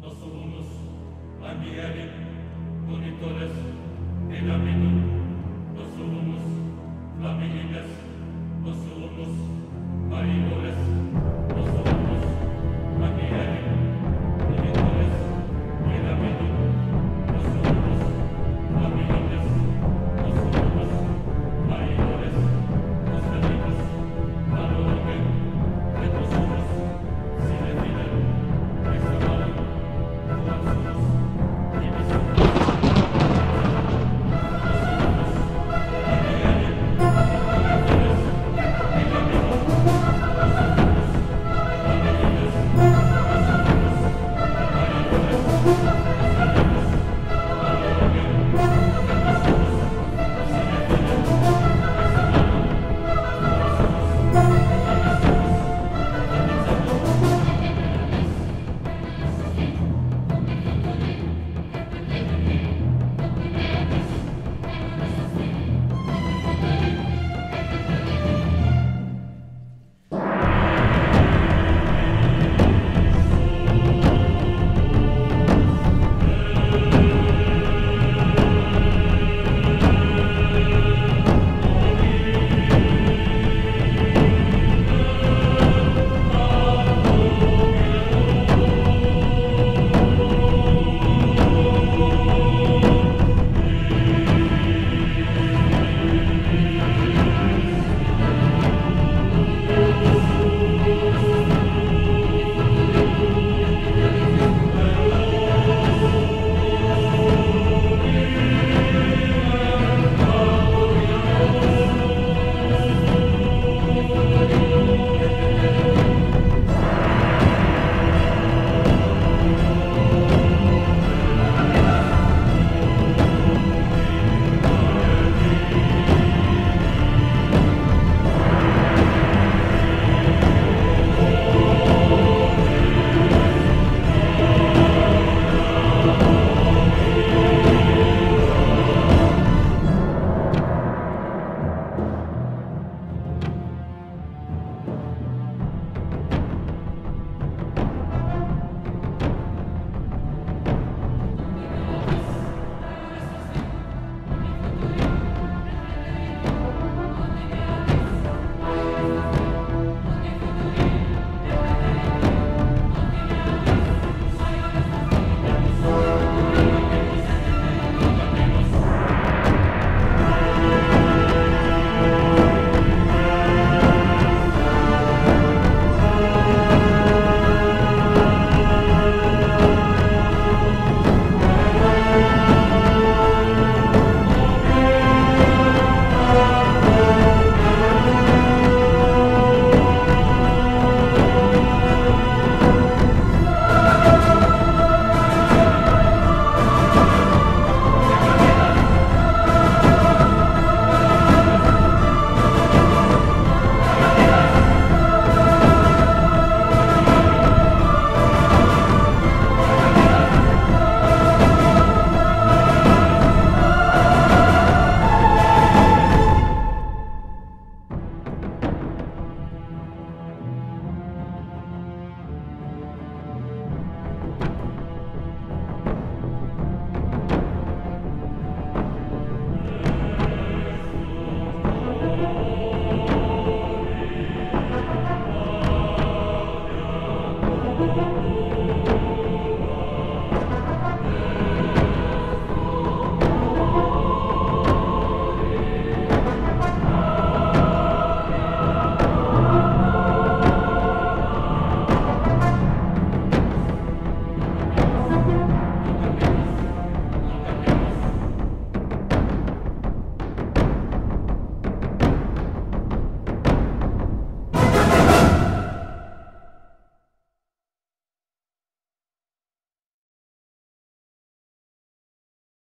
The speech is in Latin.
nosolunus ambieri monitores dinaminum nosolunus flaminides nosolunus marinores